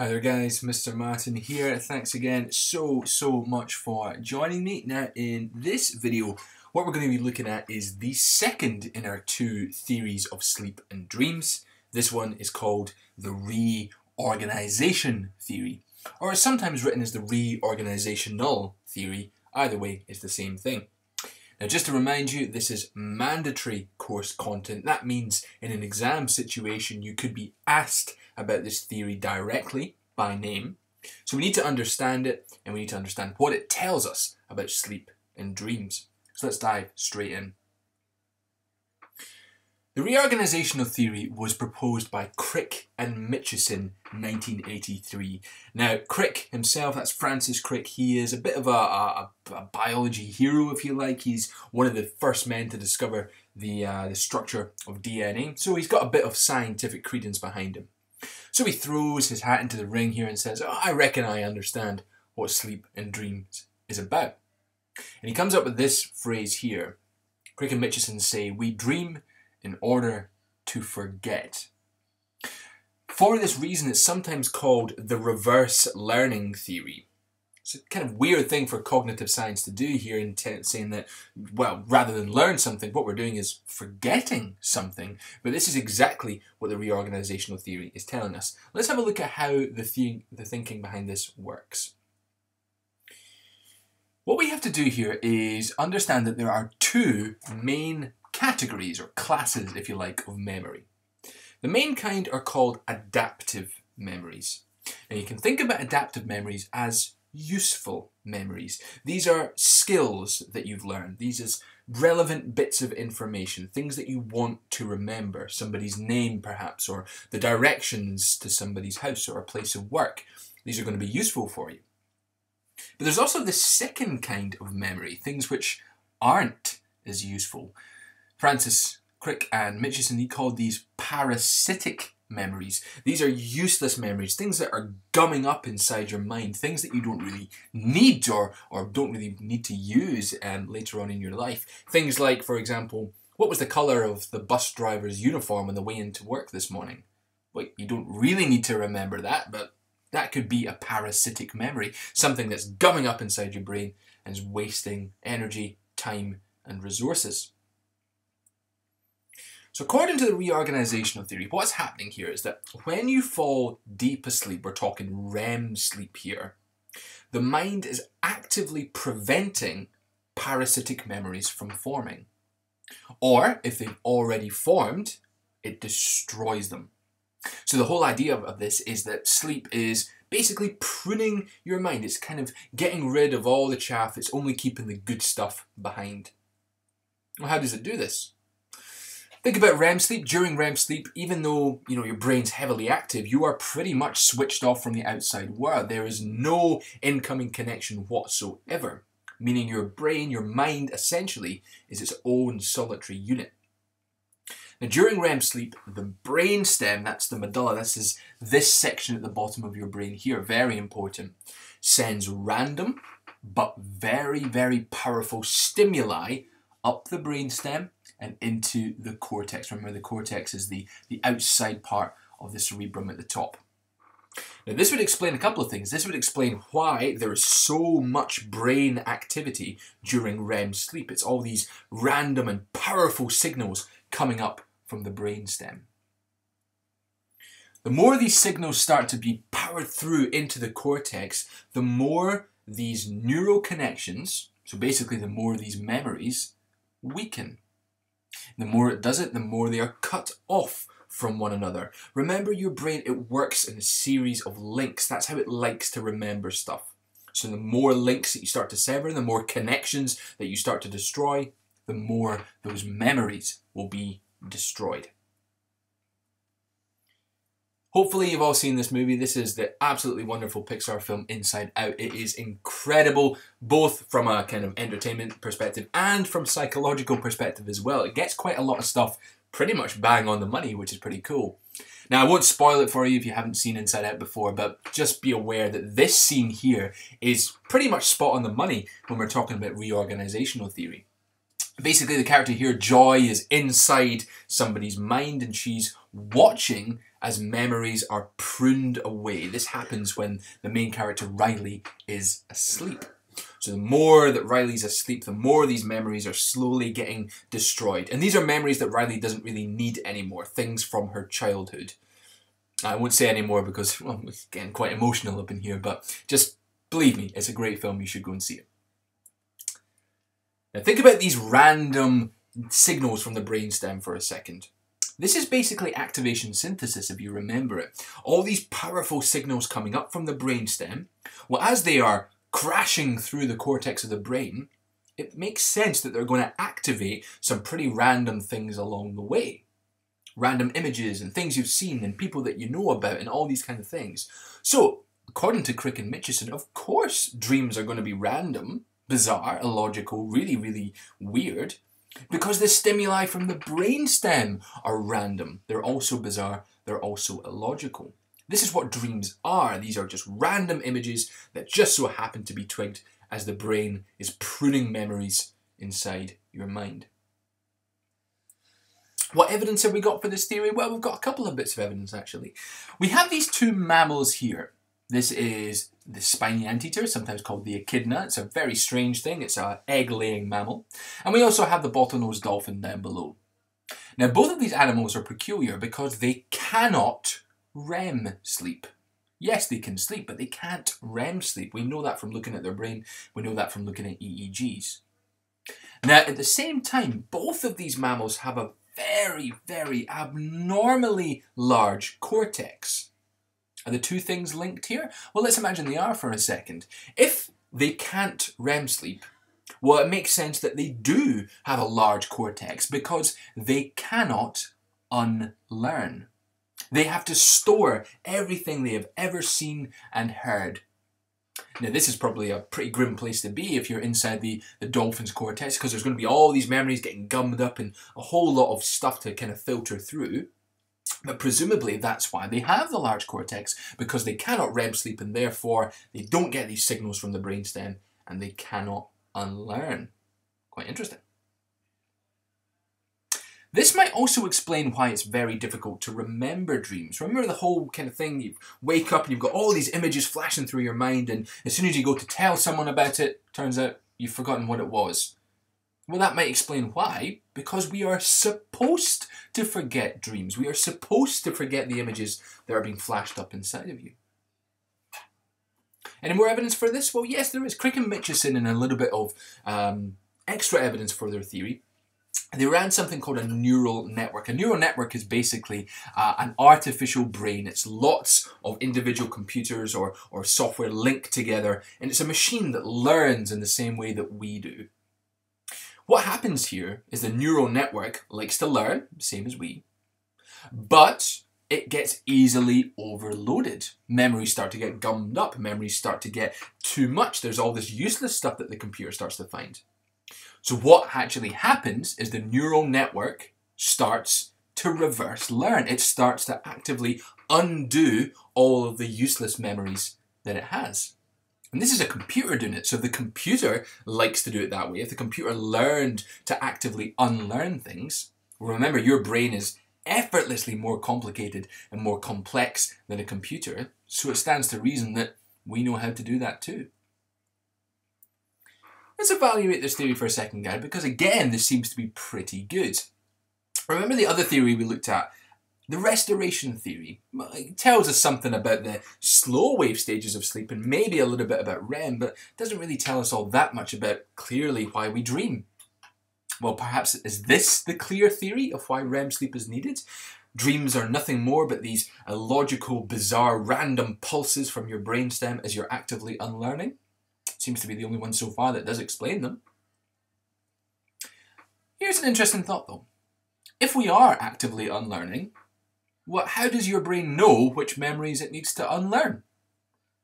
Hi there guys, Mr. Martin here. Thanks again so, so much for joining me. Now in this video, what we're going to be looking at is the second in our two theories of sleep and dreams. This one is called the reorganization theory, or sometimes written as the reorganizational theory. Either way, it's the same thing. Now just to remind you, this is mandatory course content. That means in an exam situation you could be asked about this theory directly by name. So we need to understand it and we need to understand what it tells us about sleep and dreams. So let's dive straight in. The reorganizational theory was proposed by Crick and Mitchison in 1983. Now, Crick himself, that's Francis Crick, he is a bit of a, a, a, biology hero, if you like. He's one of the first men to discover the, uh, the structure of DNA, so he's got a bit of scientific credence behind him. So he throws his hat into the ring here and says, oh, I reckon I understand what sleep and dreams is about. And he comes up with this phrase here. Crick and Mitchison say, We dream in order to forget. For this reason, it's sometimes called the reverse learning theory. It's a kind of weird thing for cognitive science to do here in saying that, well, rather than learn something, what we're doing is forgetting something. But this is exactly what the reorganizational theory is telling us. Let's have a look at how the, th the thinking behind this works. What we have to do here is understand that there are two main categories or classes, if you like, of memory. The main kind are called adaptive memories. And you can think about adaptive memories as useful memories. These are skills that you've learned. These are relevant bits of information, things that you want to remember, somebody's name perhaps, or the directions to somebody's house or a place of work. These are going to be useful for you. But there's also the second kind of memory, things which aren't as useful. Francis Crick and Mitchison, he called these parasitic memories. These are useless memories, things that are gumming up inside your mind, things that you don't really need or, or don't really need to use um, later on in your life. Things like, for example, what was the colour of the bus driver's uniform on the way into work this morning? Well, you don't really need to remember that, but that could be a parasitic memory, something that's gumming up inside your brain and is wasting energy, time, and resources. So according to the reorganizational theory, what's happening here is that when you fall deep asleep, we're talking REM sleep here, the mind is actively preventing parasitic memories from forming. Or if they've already formed, it destroys them. So the whole idea of this is that sleep is basically pruning your mind. It's kind of getting rid of all the chaff. It's only keeping the good stuff behind. Well, how does it do this? Think about REM sleep. During REM sleep, even though you know your brain's heavily active, you are pretty much switched off from the outside world. There is no incoming connection whatsoever, meaning your brain, your mind, essentially is its own solitary unit. Now, during REM sleep, the brain stem, that's the medulla, this is this section at the bottom of your brain here, very important, sends random but very, very powerful stimuli up the brain stem and into the cortex. Remember, the cortex is the, the outside part of the cerebrum at the top. Now, this would explain a couple of things. This would explain why there is so much brain activity during REM sleep. It's all these random and powerful signals coming up from the brain stem. The more these signals start to be powered through into the cortex, the more these neural connections, so basically the more these memories, weaken. The more it does it, the more they are cut off from one another. Remember your brain, it works in a series of links. That's how it likes to remember stuff. So the more links that you start to sever, the more connections that you start to destroy, the more those memories will be destroyed. Hopefully you've all seen this movie. This is the absolutely wonderful Pixar film Inside Out. It is incredible, both from a kind of entertainment perspective and from psychological perspective as well. It gets quite a lot of stuff pretty much bang on the money, which is pretty cool. Now, I won't spoil it for you if you haven't seen Inside Out before, but just be aware that this scene here is pretty much spot on the money when we're talking about reorganizational theory. Basically, the character here, Joy, is inside somebody's mind and she's watching as memories are pruned away. This happens when the main character Riley is asleep. So the more that Riley's asleep, the more these memories are slowly getting destroyed. And these are memories that Riley doesn't really need anymore, things from her childhood. I won't say anymore because well, I'm getting quite emotional up in here, but just believe me, it's a great film. You should go and see it. Now think about these random signals from the brainstem for a second. This is basically activation synthesis, if you remember it. All these powerful signals coming up from the brainstem, well, as they are crashing through the cortex of the brain, it makes sense that they're going to activate some pretty random things along the way. Random images and things you've seen and people that you know about and all these kind of things. So, according to Crick and Mitchison, of course dreams are going to be random, bizarre, illogical, really, really weird, because the stimuli from the brainstem are random. They're also bizarre, they're also illogical. This is what dreams are. These are just random images that just so happen to be twigged as the brain is pruning memories inside your mind. What evidence have we got for this theory? Well, we've got a couple of bits of evidence actually. We have these two mammals here. This is the spiny anteater, sometimes called the echidna. It's a very strange thing. It's an egg-laying mammal. And we also have the bottlenose dolphin down below. Now, both of these animals are peculiar because they cannot REM sleep. Yes, they can sleep, but they can't REM sleep. We know that from looking at their brain. We know that from looking at EEGs. Now, at the same time, both of these mammals have a very, very abnormally large cortex. Are the two things linked here? Well, let's imagine they are for a second. If they can't REM sleep, well, it makes sense that they do have a large cortex because they cannot unlearn. They have to store everything they have ever seen and heard. Now, this is probably a pretty grim place to be if you're inside the, the dolphin's cortex because there's going to be all these memories getting gummed up and a whole lot of stuff to kind of filter through. But presumably that's why they have the large cortex because they cannot REM sleep and therefore they don't get these signals from the brainstem and they cannot unlearn. Quite interesting. This might also explain why it's very difficult to remember dreams. Remember the whole kind of thing, you wake up and you've got all these images flashing through your mind and as soon as you go to tell someone about it, turns out you've forgotten what it was. Well, that might explain why, because we are supposed to forget dreams. We are supposed to forget the images that are being flashed up inside of you. Any more evidence for this? Well, yes, there is. Crick and Mitchison and a little bit of um, extra evidence for their theory they ran something called a neural network. A neural network is basically uh, an artificial brain. It's lots of individual computers or, or software linked together, and it's a machine that learns in the same way that we do. What happens here is the neural network likes to learn, same as we, but it gets easily overloaded. Memories start to get gummed up, memories start to get too much. There's all this useless stuff that the computer starts to find. So what actually happens is the neural network starts to reverse learn. It starts to actively undo all of the useless memories that it has. And this is a computer doing it. So the computer likes to do it that way. If the computer learned to actively unlearn things, remember your brain is effortlessly more complicated and more complex than a computer. So it stands to reason that we know how to do that too. Let's evaluate this theory for a second, guys, because again, this seems to be pretty good. Remember the other theory we looked at? The restoration theory tells us something about the slow wave stages of sleep and maybe a little bit about REM, but doesn't really tell us all that much about clearly why we dream. Well, perhaps is this the clear theory of why REM sleep is needed? Dreams are nothing more but these illogical, bizarre, random pulses from your brainstem as you're actively unlearning. Seems to be the only one so far that does explain them. Here's an interesting thought though. If we are actively unlearning, what, how does your brain know which memories it needs to unlearn?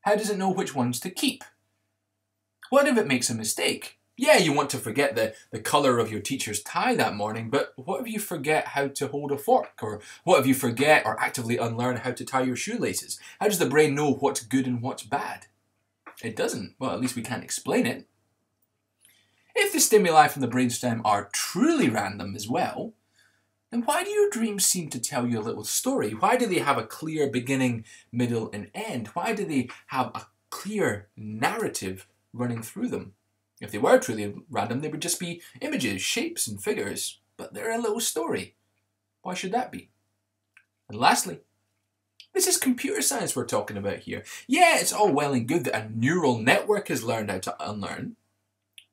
How does it know which ones to keep? What if it makes a mistake? Yeah, you want to forget the, the colour of your teacher's tie that morning, but what if you forget how to hold a fork? Or what if you forget or actively unlearn how to tie your shoelaces? How does the brain know what's good and what's bad? It doesn't. Well, at least we can't explain it. If the stimuli from the brainstem are truly random as well, then why do your dreams seem to tell you a little story? Why do they have a clear beginning, middle, and end? Why do they have a clear narrative running through them? If they were truly random, they would just be images, shapes, and figures, but they're a little story. Why should that be? And lastly, this is computer science we're talking about here. Yeah, it's all well and good that a neural network has learned how to unlearn,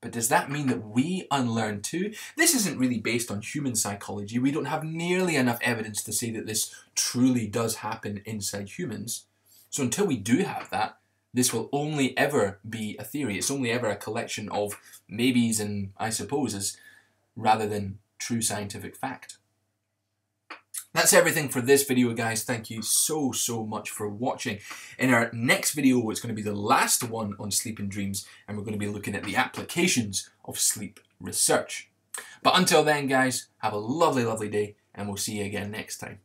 but does that mean that we unlearn too? This isn't really based on human psychology. We don't have nearly enough evidence to say that this truly does happen inside humans. So until we do have that, this will only ever be a theory. It's only ever a collection of maybes and I supposes rather than true scientific fact. That's everything for this video, guys. Thank you so, so much for watching. In our next video, it's going to be the last one on sleep and dreams, and we're going to be looking at the applications of sleep research. But until then, guys, have a lovely, lovely day, and we'll see you again next time.